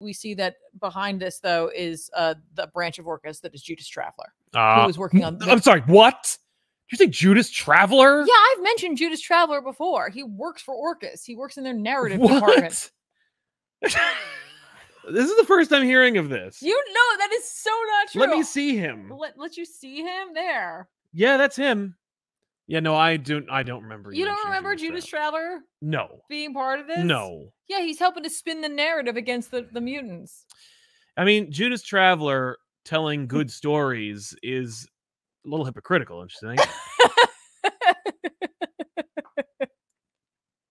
we see that behind this though is uh the branch of Orchis that is Judas Traveler, who Uh, was working on. I'm sorry, what? Did you say Judas Traveler? Yeah, I've mentioned Judas Traveler before. He works for Orchis. He works in their narrative department. This is the first I'm hearing of this. You know that is so not true. Let me see him. Let, let you see him there. Yeah, that's him. Yeah, no, I don't. I don't remember. You don't remember Judas Traveler. Traveler No, being part of this? no. Yeah, he's helping to spin the narrative against the, the mutants. I mean, Judas Traveler telling good stories is a little hypocritical. Don't you think?